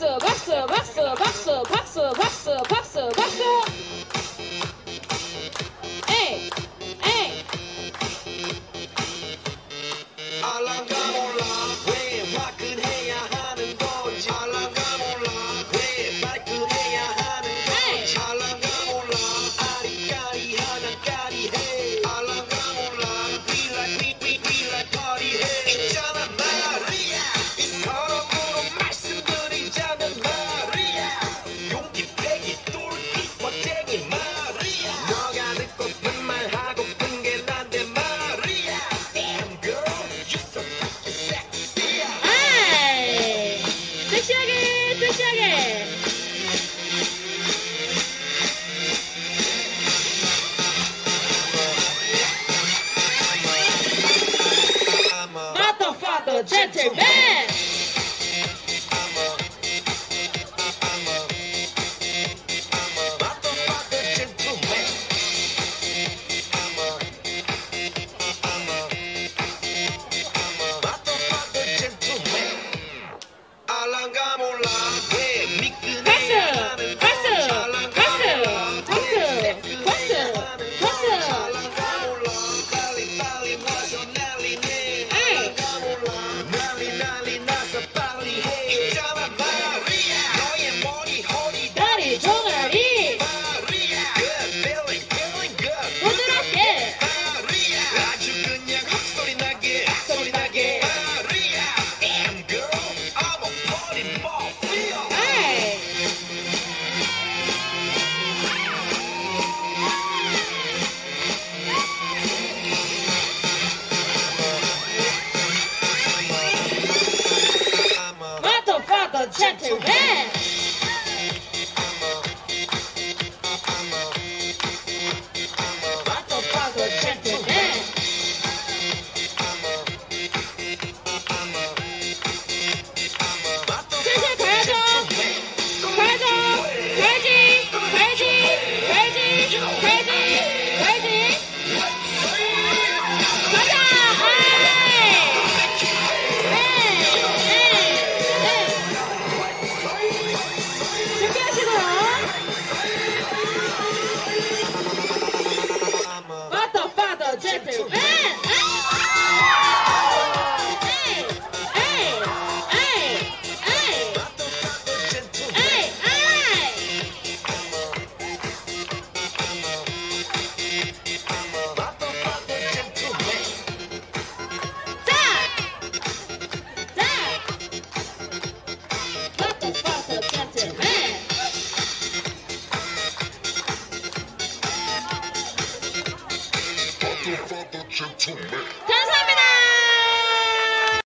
boxer, boxer, boxer, boxer, boxer, boxer, boxer. about the check to cash. Christopher the Gentleman.